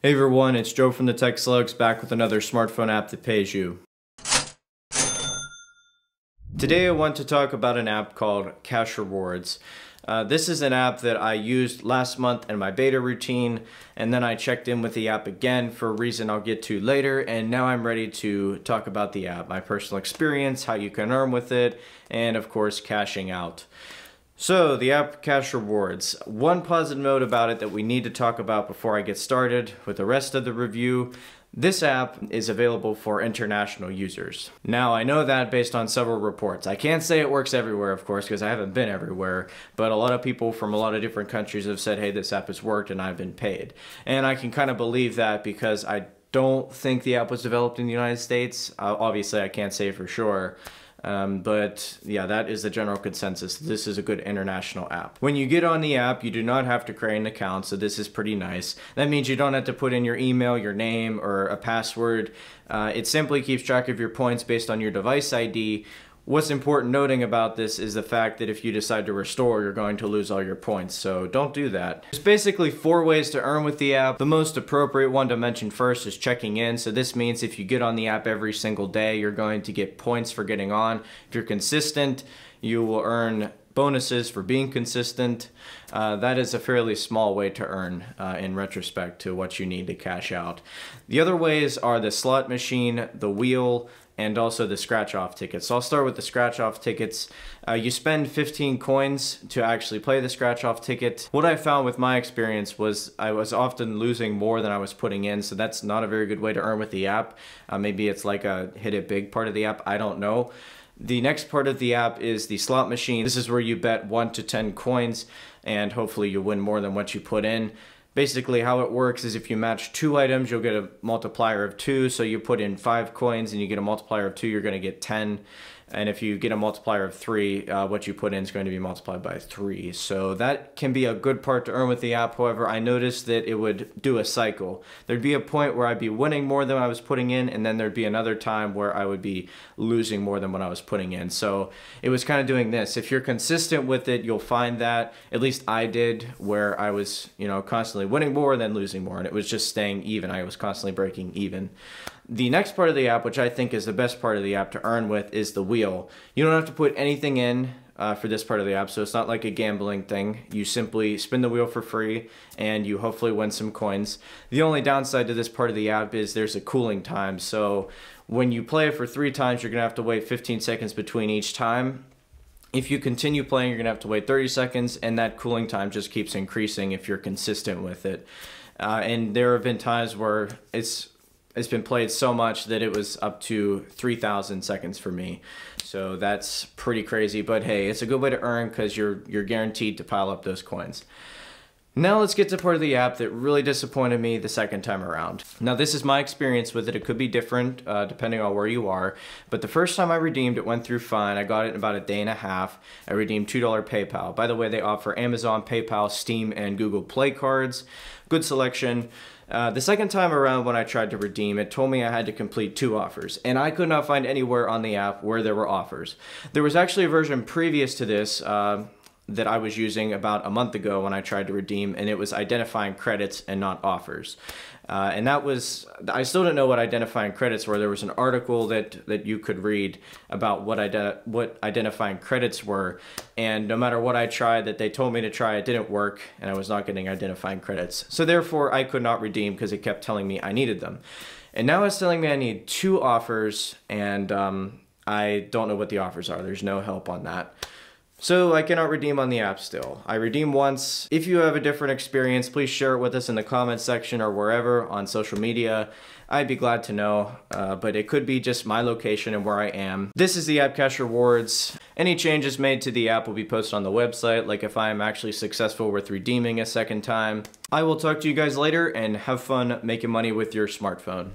Hey everyone, it's Joe from the Tech Slugs back with another smartphone app that pays you. Today I want to talk about an app called Cash Rewards. Uh, this is an app that I used last month in my beta routine and then I checked in with the app again for a reason I'll get to later and now I'm ready to talk about the app, my personal experience, how you can earn with it, and of course cashing out. So, the app Cash Rewards. One positive note about it that we need to talk about before I get started with the rest of the review. This app is available for international users. Now, I know that based on several reports. I can't say it works everywhere, of course, because I haven't been everywhere, but a lot of people from a lot of different countries have said, hey, this app has worked and I've been paid. And I can kind of believe that because I don't think the app was developed in the United States. Uh, obviously, I can't say for sure. Um, but yeah, that is the general consensus. This is a good international app. When you get on the app, you do not have to create an account, so this is pretty nice. That means you don't have to put in your email, your name, or a password. Uh, it simply keeps track of your points based on your device ID, What's important noting about this is the fact that if you decide to restore, you're going to lose all your points, so don't do that. There's basically four ways to earn with the app. The most appropriate one to mention first is checking in, so this means if you get on the app every single day, you're going to get points for getting on. If you're consistent, you will earn bonuses for being consistent. Uh, that is a fairly small way to earn uh, in retrospect to what you need to cash out. The other ways are the slot machine, the wheel, and also the scratch off tickets. So I'll start with the scratch off tickets. Uh, you spend 15 coins to actually play the scratch off ticket. What I found with my experience was I was often losing more than I was putting in, so that's not a very good way to earn with the app. Uh, maybe it's like a hit it big part of the app, I don't know. The next part of the app is the slot machine. This is where you bet 1 to 10 coins and hopefully you win more than what you put in. Basically how it works is if you match two items, you'll get a multiplier of two. So you put in five coins and you get a multiplier of two, you're gonna get 10. And if you get a multiplier of three, uh, what you put in is going to be multiplied by three. So that can be a good part to earn with the app. However, I noticed that it would do a cycle. There'd be a point where I'd be winning more than I was putting in, and then there'd be another time where I would be losing more than what I was putting in. So it was kind of doing this. If you're consistent with it, you'll find that, at least I did, where I was, you know, constantly winning more than losing more, and it was just staying even. I was constantly breaking even. The next part of the app, which I think is the best part of the app to earn with, is the wheel. You don't have to put anything in uh, for this part of the app, so it's not like a gambling thing. You simply spin the wheel for free and you hopefully win some coins. The only downside to this part of the app is there's a cooling time. So when you play it for three times, you're gonna have to wait 15 seconds between each time. If you continue playing, you're gonna have to wait 30 seconds, and that cooling time just keeps increasing if you're consistent with it. Uh, and there have been times where it's it's been played so much that it was up to 3,000 seconds for me. So that's pretty crazy, but hey, it's a good way to earn because you're, you're guaranteed to pile up those coins. Now let's get to part of the app that really disappointed me the second time around. Now this is my experience with it. It could be different uh, depending on where you are, but the first time I redeemed it went through fine. I got it in about a day and a half. I redeemed $2 PayPal. By the way, they offer Amazon, PayPal, Steam, and Google Play cards. Good selection. Uh, the second time around when I tried to redeem, it told me I had to complete two offers, and I could not find anywhere on the app where there were offers. There was actually a version previous to this, uh, that I was using about a month ago when I tried to redeem, and it was identifying credits and not offers. Uh, and that was, I still don't know what identifying credits were. There was an article that, that you could read about what, ide what identifying credits were. And no matter what I tried that they told me to try, it didn't work, and I was not getting identifying credits. So therefore, I could not redeem because it kept telling me I needed them. And now it's telling me I need two offers, and um, I don't know what the offers are. There's no help on that. So I cannot redeem on the app still. I redeem once. If you have a different experience, please share it with us in the comments section or wherever on social media. I'd be glad to know, uh, but it could be just my location and where I am. This is the App Cash Rewards. Any changes made to the app will be posted on the website, like if I am actually successful with redeeming a second time. I will talk to you guys later and have fun making money with your smartphone.